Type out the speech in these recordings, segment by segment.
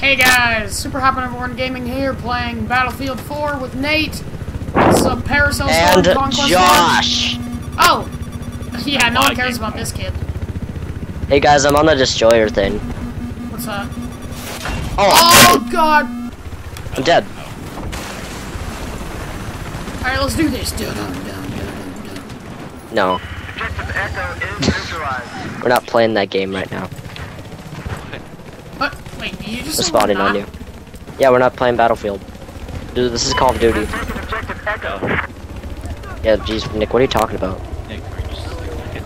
Hey guys, Super Happen Everyone Gaming here, playing Battlefield 4 with Nate. Some Paracel And Storm Conquest Josh. Oh! Yeah, no one cares about this kid. Hey guys, I'm on the destroyer thing. What's that? Oh, Oh god! I'm dead. Alright, let's do this. Dun, dun, dun, dun, dun. No, Objective Echo is neutralized. we're not playing that game right now. What? Wait, you just We're said we're spawning on you. Yeah, we're not playing Battlefield. Dude, this is Call of Duty. Taking Objective Echo. Yeah, jeez, Nick, what are you talking about? Nick, are just like,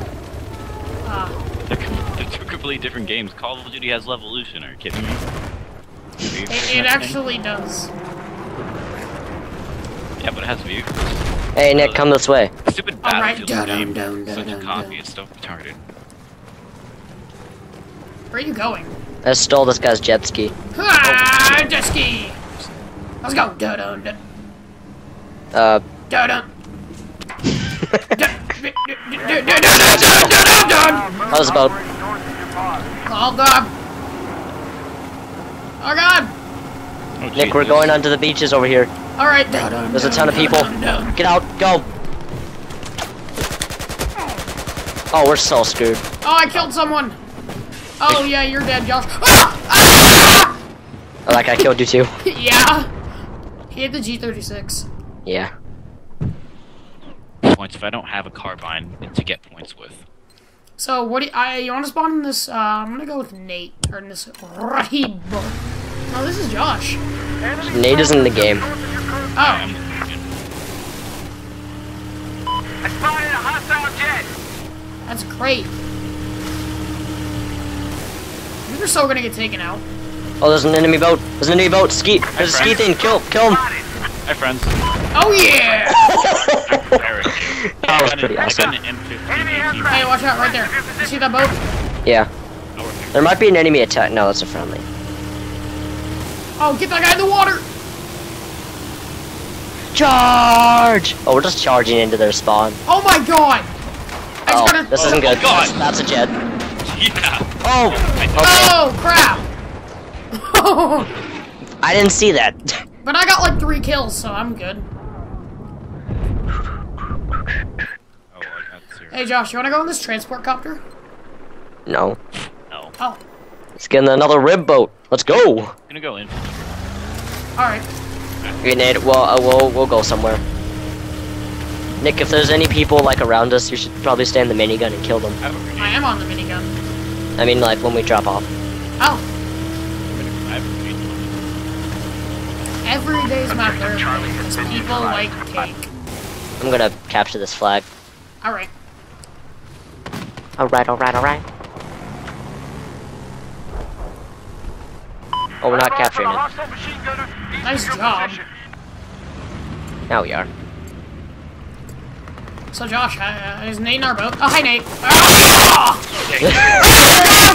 Ah, they're, they're two completely different games. Call of Duty has Levolution. Are you kidding me? it, it actually does. Yeah, but it has vehicles. Hey, Nick, come this way. Stupid Alright, Battlefield dun, game. dun, dun, Such dun, a dun. copy. It's so retarded. Where are you going? I stole this guy's jet ski. Ah, jet ski! Let's go! Da -dum -da. Uh. Da -dum. I was about. Oh god! Oh god! Oh, Nick, we're going onto the beaches over here. Alright. There's a ton of people. Get out, go! Oh, we're so screwed. Oh, I killed someone! Oh yeah, you're dead, Josh. Ah! Ah! Oh, that guy killed you too. yeah! He hit the G36. Yeah. points if I don't have a carbine to get points with. So, what do you, I, you want to spawn in this, uh, I'm gonna go with Nate, or in this RHIB. No, this is Josh. Enemy Nate is in the game. north of your cruise. Oh, I spotted a hostile jet. that's great. You're so gonna get taken out. Oh, there's an enemy boat. There's an enemy boat. Ski. There's a ski thing. Kill. Kill him. Hi, friends. Oh yeah! Eric. That was I got pretty an- I awesome. got an M15 Enemy AT. aircraft. Hey, watch out right there. You see that boat? Yeah. Oh, There might be an enemy attack. No, that's a friendly. Oh, get that guy in the water! Charge! Oh, we're just charging into their spawn. Oh my god! I Oh, this isn't good. Oh, God. That's, that's a jet. Yeah. Oh! Okay. Oh crap! I didn't see that. but I got like three kills, so I'm good. Oh, I got zero. Hey Josh, you wanna go in this transport copter? no. No. Oh, Let's get in another rib boat. Let's go. I'm gonna go in. alright. Okay, Nate. Well, uh, we'll we'll go somewhere. Nick, if there's any people like around us, you should probably stay in the minigun and kill them. I have a grenade. I am on the minigun. I mean, like when we drop off. Oh, I have a grenade. every day's my birthday, because people like cake. I'm gonna capture this flag. Alright. All right, all right, all right. Oh, we're not capturing it. hostile machine gunner east of Nice job. Now we are. So Josh, uh, is Nate in our boat? Oh, hi Nate. Ah!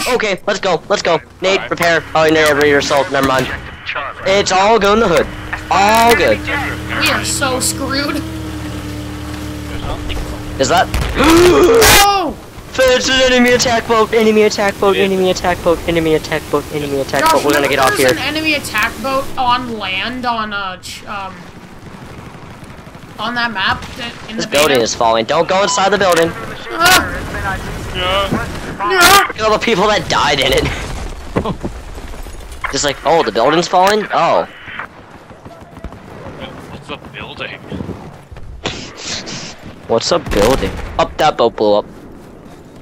Okay, let's go. Let's go. Nate, Alright. prepare. Oh, you never your assault. Never mind. It's all good in the hood. All good. We are so screwed. There's nothing. Is that? Oh! It's an enemy attack boat. Enemy attack boat. Enemy attack boat. Enemy attack boat. Enemy attack Josh, boat. We're gonna get off here. there's an enemy attack boat on land on uh um on that map that in This building is falling. Don't go inside the building. Ah. gunner has been identified. Yeah. West of your pod. Yeah. Look at all the people that died in it. Just like, oh, the building's falling? Oh. What's a building. What's a building? Up, that boat blew up.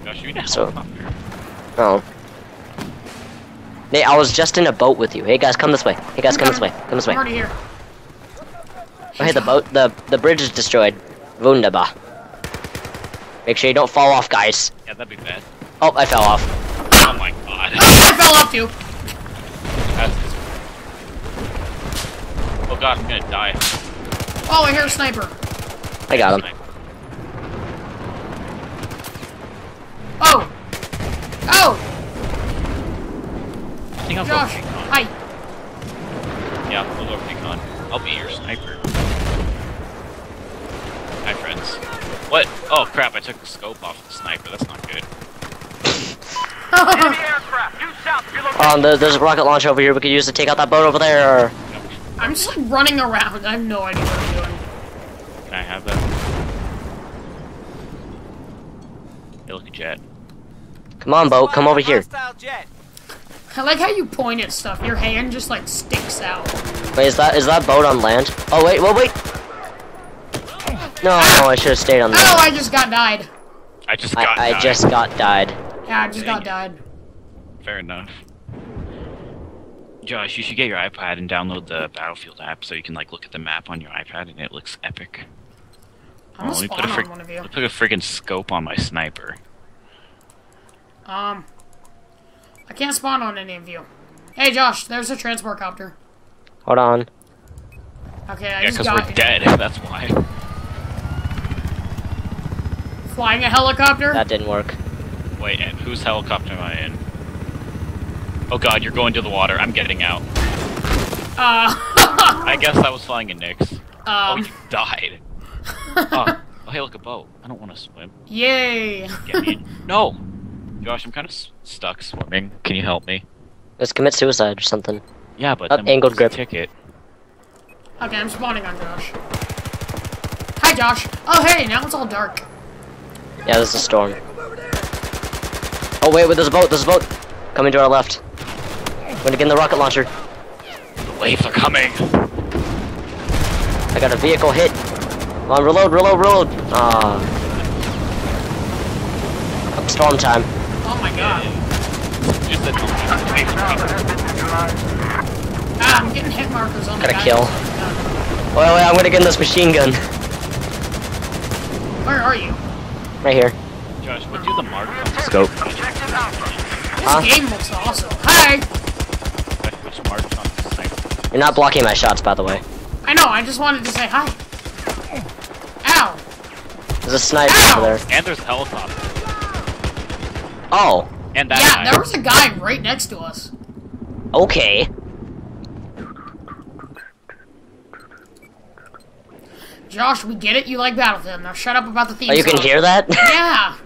Gosh, you So- Oh. Nate, I was just in a boat with you. Hey guys, come this way. Hey guys, come this way. Come this way. I'm already here. Oh, hey, the boat, the the bridge is destroyed. Wunderbar. Make sure you don't fall off, guys. Yeah, that'd be bad. Oh, I fell off. Oh my god. I fell off too. Oh god, I'm gonna die. Oh, I hear a sniper. I got him. Oh. Oh, I think I'll Josh. go. Hi. Yeah, I'll go recon. I'll be your sniper. Hi, friends. What? Oh crap! I took the scope off the sniper. That's not good. Enemy aircraft. Due south of your location. Um, there, there's a rocket launch over here. We could use to take out that boat over there. I'm just like running around. I have no idea what I'm doing. Can I have that? Hey, look at Jet. Come on, boat. Come over here. I like how you point at stuff. Your hand just like sticks out. Wait, is that is that boat on land? Oh wait, wait, wait. No, no, I should have stayed on Oh. I just got died. I just got I, I just got died. Yeah, I just Dang got it. died. Fair enough. Josh, you should get your iPad and download the Battlefield app so you can like look at the map on your iPad and it looks epic. I'm Oh, gonna let me spawn put a on frig- one of you. let me put a friggin' scope on my sniper. Um, I can't spawn on any of you. Hey, Josh, there's a transport copter. Hold on. Okay, I Yeah, just because got we're dead. That's why. Flying a helicopter? That didn't work. Wait, and whose helicopter am I in? Oh god, you're going to the water. I'm getting out. Uh, I guess I was flying in Nick's. Oh, um, you died. oh, oh, hey, look, a boat. I don't want to swim. yay. Get me in. No! Josh, I'm kind of s- stuck swimming. Can you help me? Let's commit suicide or something. Yeah, but Up, then angled what's grip. the Ticket. Okay, I'm spawning on Josh. Hi, Josh. Oh, hey, now it's all dark. Yeah, there's a storm. Oh wait, wait, there's a boat. There's a boat coming to our left. I'm gonna get in the rocket launcher. The waves are coming. I got a vehicle hit. Come on, reload, reload, reload. Ah. Storm time. Oh my god. You said the waves are coming. Ah, I'm getting hit markers on the Gotta guy. kill. Wait, wait, I'm gonna get in this machine gun. Where are you? Right here. Josh, what do the mark on the scope? Objective Alpha. This Huh? game looks awesome. Hi! Which marks on the sniper? You're not blocking my shots, by the way. I know, I just wanted to say hi. Ow! There's a sniper Ow! over there. And there's a helicopter. Oh, And that yeah, guy. there was a guy right next to us. okay. Josh, we get it. You like Battlefield. Now shut up about the theme Oh, you can hear that? Yeah.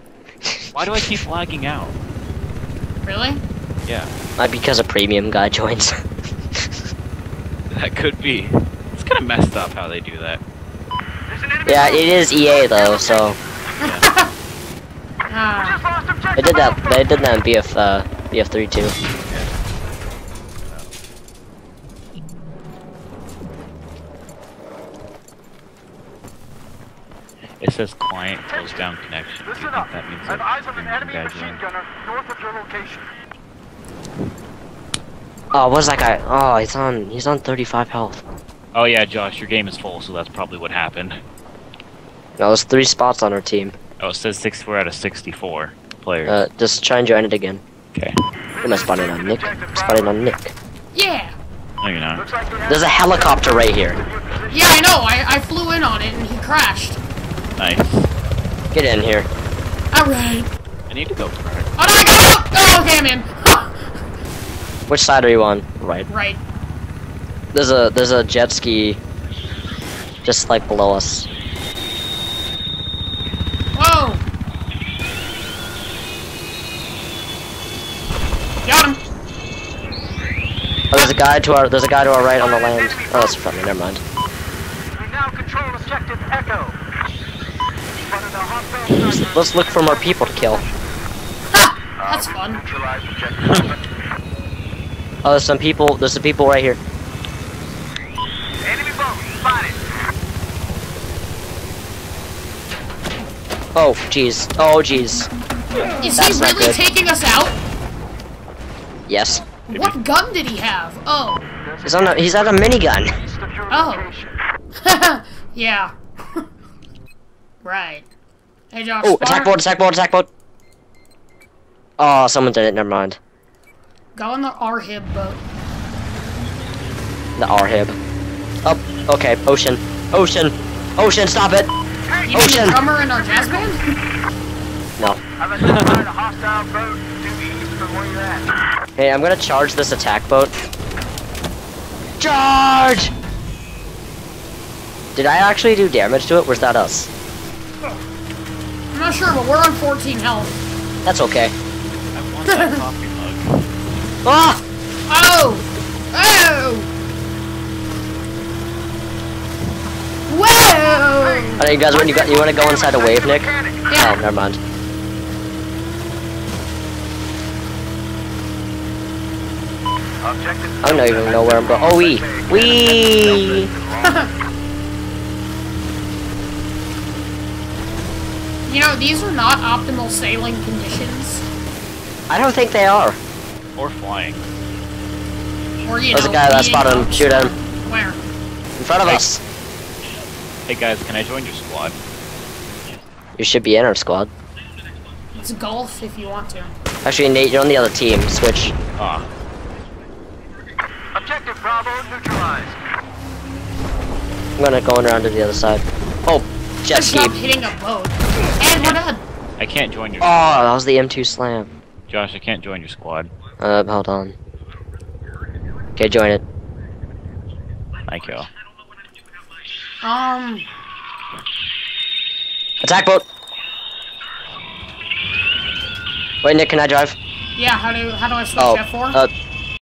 Why do I keep lagging out? Really? Yeah, Might because a premium guy joins. that could be. It's kind of messed up how they do that. There's an enemy yeah, it is EA though, so Ah. Just lost objective they did that. They did that in BF uh, BF3 too. It says client closed down connection. Do you Listen think up. that means I have that eyes on an enemy machine gunner north of your location. Oh, what's that guy? Oh, he's on. He's on 35 health. Oh yeah, Josh, your game is full, so that's probably what happened. No, there's three spots on our team. Oh, it says 64 out of 64 players. Uh, just try and join it again. okay. Who am I spotting on Nick? I'm spotting on Nick. Yeah. No, you're not. Looks like we have There's a helicopter right here. Yeah, I know. I, I flew in on it and he crashed. Nice. Get in here. Alright. I need to go for it. Oh no, I got out! Oh, okay, I'm in. Which side are you on? Right. right. There's a there's a jet ski just like below us. Whoa. Got him. Oh, there's a guy to our there's a guy to our right on the land. Oh, that's friendly. Never mind. We now control objective Echo. Spotted a hostile Let's, look for more people to kill. That's fun. Neutralize objective Alpha. Oh, there's some people. There's some people right here. Enemy boat spotted. Oh, jeez. Oh, jeez. Is That's he not really good. taking us out? Yes. What gun did he have? Oh. He's on. A, he's on a minigun. East of your Oh. yeah. right. Hey, Josh. Oh, attack her. boat! Attack boat! Attack boat! Oh, someone did it. Never mind. Go on the R-Hib boat. The R-hib. Oh, okay. Ocean. Ocean. Ocean, stop it! You mean Ocean. the drummer in our jazz band? No. I've identified a hostile boat due east from where you're at. Hey, I'm gonna charge this attack boat. Charge! Did I actually do damage to it? Or is that us? Oh, Not sure, but we're on 14 health. That's okay. I want that coffee mug. Ah! Oh! Oh! Whoa! Alright, you guys, when you got, you want to go inside a wave, Nick? Yeah. Oh, never mind. I don't even know where I'm going. Oh, wee, wee. You know, these are not optimal sailing conditions. I don't think they are. Or flying. Or, you There's a guy that being spotted him. up- Shoot him. Where? In front of us. Hey guys, can I join your squad? You should be in our squad. It's golf if you want to. Actually, Nate, you're on the other team. Switch. Ah, Objective Bravo neutralized. I'm gonna go around to the other side. Oh, jet Just ski. stop hitting a boat. And we're done. I can't join your. Oh, that was the M2 slam. Josh, I can't join your squad. Uh, hold on. Okay, join it. Thank you. Um, Attack boat. Wait, Nick, can I drive? yeah, how do how do I switch Oh, F4? uh,